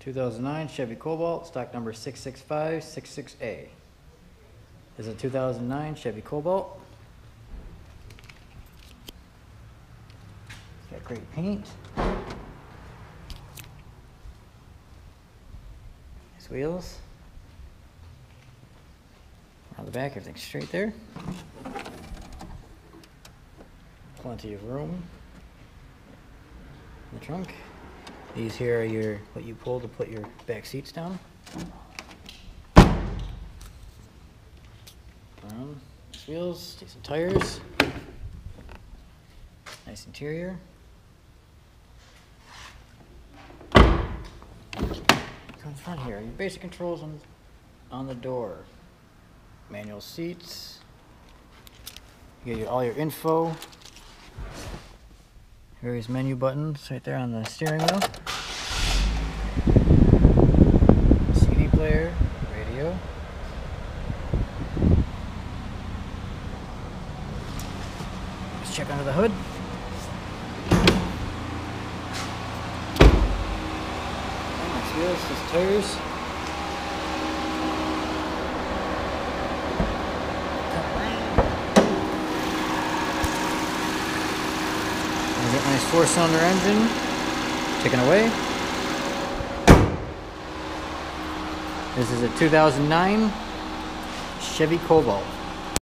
2009 Chevy Cobalt, stock number 66566A. This is a 2009 Chevy Cobalt. It's got great paint. Nice wheels. On the back, everything's straight there. Plenty of room in the trunk. These here are your, what you pull to put your back seats down. Nice wheels, decent tires. Nice interior. Comes front here, your basic controls on, on the door. Manual seats. You get your, all your info. Various menu buttons right there on the steering wheel. CD player, radio. Let's check under the hood. Nice wheels, just tires. Get nice four-cylinder engine, taken away. This is a 2009 Chevy Cobalt.